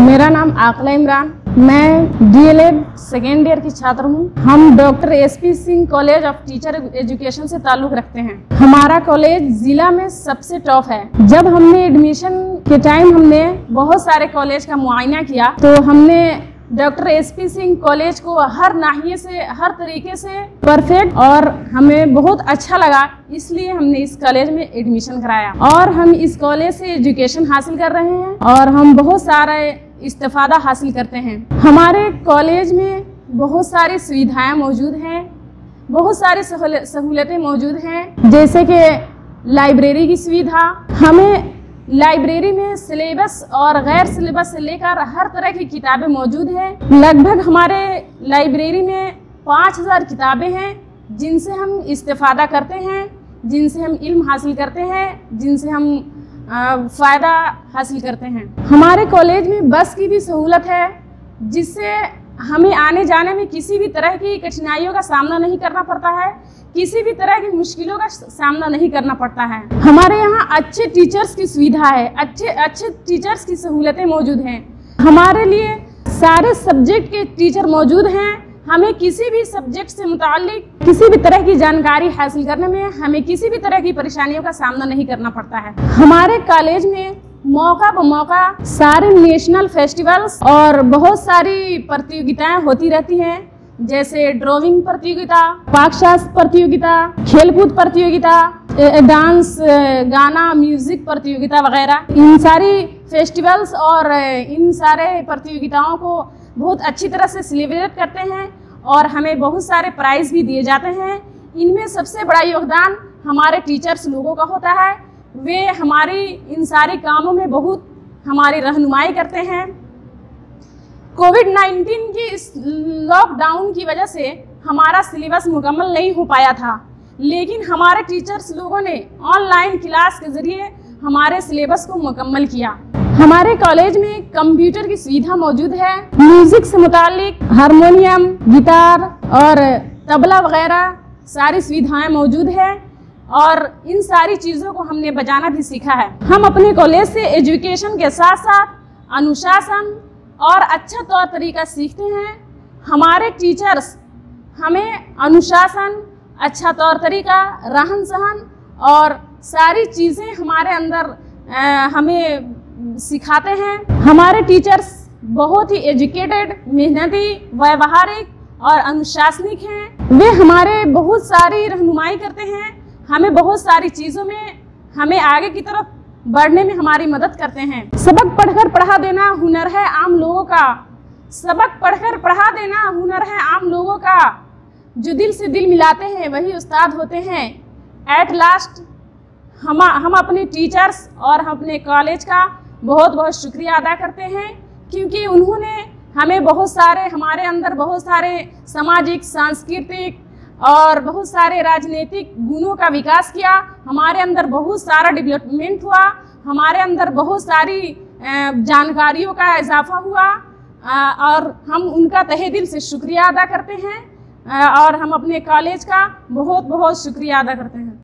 मेरा नाम आकला इमरान। मैं डीएलएड सेकेंड ईयर की छात्र हूँ। हम doctor S P Singh college of teacher education से ताल्लुक रखते हैं। हमारा कॉलेज जिला में सबसे टॉप है। जब हमने एडमिशन के टाइम हमने बहुत सारे कॉलेज का मुआयना किया तो हमने डॉक्टर एसपी सिंह कॉलेज को हर नाहिए से, हर तरीके से परफेक्ट और हमें बहुत अच्छा लगा। इसलिए हमने इस कॉलेज में एडमिशन कराया। और हम इस कॉलेज से एजुकेशन हासिल कर रहे हैं और हम बहुत सारा इस्तेफादा हासिल करते हैं। हमारे कॉलेज में बहुत सारी सुविधाएँ मौजूद हैं, बहुत सारी सहूलतें मौजूद हैं, जैसे कि लाइब्रेरी की सुविधा। हमें लाइब्रेरी में सिलेबस और गैर सिलेबस से लेकर हर तरह की किताबें मौजूद हैं। लगभग हमारे लाइब्रेरी में पाँच हज़ार किताबें हैं, जिनसे हम इस्तेफादा करते हैं, जिनसे हम इल्म हासिल करते हैं, जिनसे हम फ़ायदा हासिल करते हैं। हमारे कॉलेज में बस की भी सहूलत है, जिससे हमें आने जाने में किसी भी तरह की कठिनाइयों का सामना नहीं करना पड़ता है, किसी भी तरह की मुश्किलों का सामना नहीं करना पड़ता है। हमारे यहाँ अच्छे टीचर्स की सुविधा है, अच्छे अच्छे टीचर्स की सहूलतें मौजूद हैं। हमारे लिए सारे सब्जेक्ट के टीचर मौजूद हैं हमें किसी भी सब्जेक्ट से मुतालिक किसी भी तरह की जानकारी हासिल करने में हमें किसी भी तरह की परेशानियों का सामना नहीं करना पड़ता है। हमारे कॉलेज में मौका ब मौका सारे नेशनल फेस्टिवल्स और बहुत सारी प्रतियोगिताएँ होती रहती हैं, जैसे ड्राइंग प्रतियोगिता, पाकशास्त्र प्रतियोगिता, खेलकूद प्रतियोगिता डांस गाना म्यूज़िक प्रतियोगिता वगैरह। इन सारी फेस्टिवल्स और इन सारे प्रतियोगिताओं को बहुत अच्छी तरह से सेलिब्रेट करते हैं और हमें बहुत सारे प्राइज़ भी दिए जाते हैं। इनमें सबसे बड़ा योगदान हमारे टीचर्स लोगों का होता है। वे हमारी, इन सारे कामों में बहुत हमारी रहनुमाई करते हैं। कोविड 19 की इस लॉकडाउन की वजह से हमारा सिलेबस मुकम्मल नहीं हो पाया था। लेकिन हमारे टीचर्स लोगों ने ऑनलाइन क्लास के ज़रिए हमारे सिलेबस को मुकम्मल किया। हमारे कॉलेज में कंप्यूटर की सुविधा मौजूद है। म्यूज़िक से मुतालिक हारमोनियम गिटार और तबला वगैरह सारी सुविधाएँ मौजूद है और इन सारी चीज़ों को हमने बजाना भी सीखा है। हम अपने कॉलेज से एजुकेशन के साथ साथ अनुशासन और अच्छा तौर तरीका सीखते हैं। हमारे टीचर्स हमें अनुशासन अच्छा तौर तरीका रहन सहन और सारी चीज़ें हमारे अंदर आ, हमें सिखाते हैं। हमारे टीचर्स बहुत ही एजुकेटेड मेहनती, व्यवहारिक और अनुशासनिक हैं। वे हमारे बहुत सारी रहनुमाई करते हैं। हमें बहुत सारी चीज़ों में, हमें आगे की तरफ़ बढ़ने में हमारी मदद करते हैं। सबक पढ़कर पढ़ा देना हुनर है आम लोगों का। सबक पढ़कर पढ़ा देना हुनर है आम लोगों का। जो दिल से दिल मिलाते हैं, वही उस्ताद होते हैं। एट लास्ट हम हम अपने टीचर्स और हम अपने कॉलेज का बहुत बहुत शुक्रिया अदा करते हैं, क्योंकि उन्होंने हमें बहुत सारे, हमारे अंदर बहुत सारे सामाजिक, सांस्कृतिक और बहुत सारे राजनीतिक गुणों का विकास किया। हमारे अंदर बहुत सारा डेवलपमेंट हुआ। हमारे अंदर बहुत सारी जानकारियों का इजाफा हुआ। और हम उनका तहे दिल से शुक्रिया अदा करते हैं। और हम अपने कॉलेज का बहुत बहुत शुक्रिया अदा करते हैं।